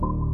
you